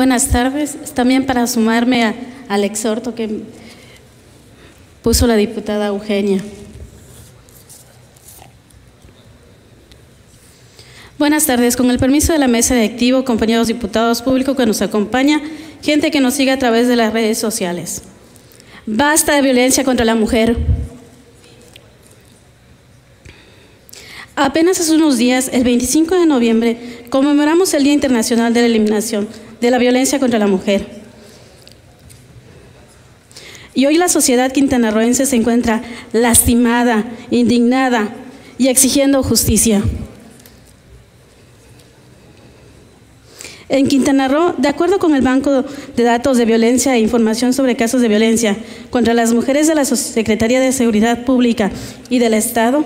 Buenas tardes. También para sumarme al exhorto que puso la diputada Eugenia. Buenas tardes. Con el permiso de la mesa directiva, compañeros diputados, público que nos acompaña, gente que nos sigue a través de las redes sociales. Basta de violencia contra la mujer. Apenas hace unos días, el 25 de noviembre, conmemoramos el Día Internacional de la Eliminación de la Violencia contra la Mujer. Y hoy la sociedad quintanarroense se encuentra lastimada, indignada y exigiendo justicia. En Quintana Roo, de acuerdo con el Banco de Datos de Violencia e Información sobre Casos de Violencia contra las Mujeres de la Secretaría de Seguridad Pública y del Estado,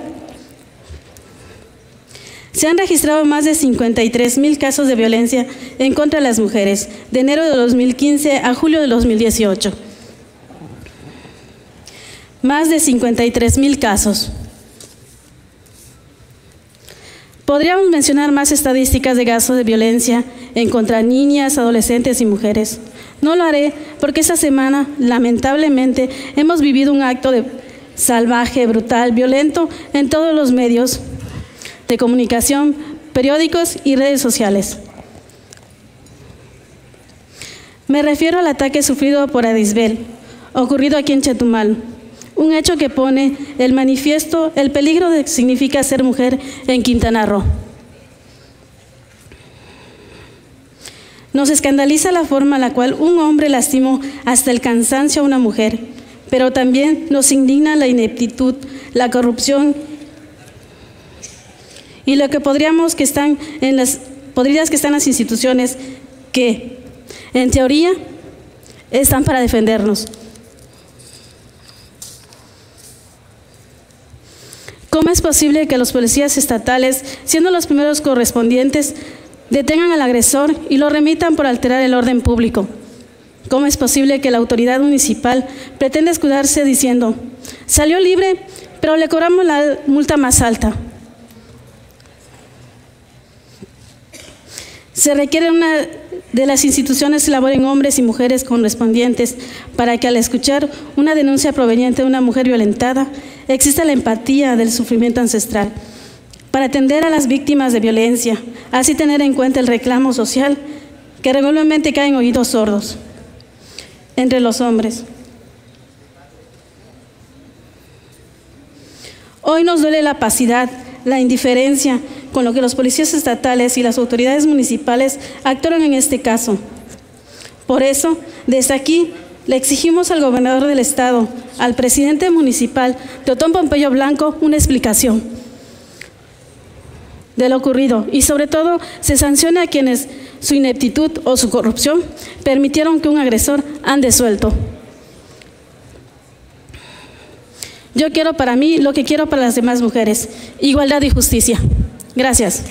se han registrado más de 53 mil casos de violencia en contra de las mujeres, de enero de 2015 a julio de 2018. Más de 53 mil casos. Podríamos mencionar más estadísticas de casos de violencia en contra de niñas, adolescentes y mujeres. No lo haré porque esta semana, lamentablemente, hemos vivido un acto de salvaje, brutal, violento en todos los medios de comunicación, periódicos y redes sociales. Me refiero al ataque sufrido por Adisbel, ocurrido aquí en Chetumal, un hecho que pone el manifiesto el peligro que significa ser mujer en Quintana Roo. Nos escandaliza la forma en la cual un hombre lastimó hasta el cansancio a una mujer, pero también nos indigna la ineptitud, la corrupción y lo que podríamos que están en las podrías que están las instituciones que en teoría están para defendernos. ¿Cómo es posible que los policías estatales, siendo los primeros correspondientes, detengan al agresor y lo remitan por alterar el orden público? ¿Cómo es posible que la autoridad municipal pretenda escudarse diciendo, salió libre, pero le cobramos la multa más alta? Se requiere una de las instituciones elaboren hombres y mujeres correspondientes para que al escuchar una denuncia proveniente de una mujer violentada exista la empatía del sufrimiento ancestral para atender a las víctimas de violencia, así tener en cuenta el reclamo social que regularmente cae en oídos sordos entre los hombres. Hoy nos duele la opacidad, la indiferencia con lo que los policías estatales y las autoridades municipales actuaron en este caso. Por eso, desde aquí, le exigimos al gobernador del estado, al presidente municipal, Teotón Pompeyo Blanco, una explicación de lo ocurrido y sobre todo se sancione a quienes su ineptitud o su corrupción permitieron que un agresor ande suelto. Yo quiero para mí lo que quiero para las demás mujeres, igualdad y justicia. Gracias.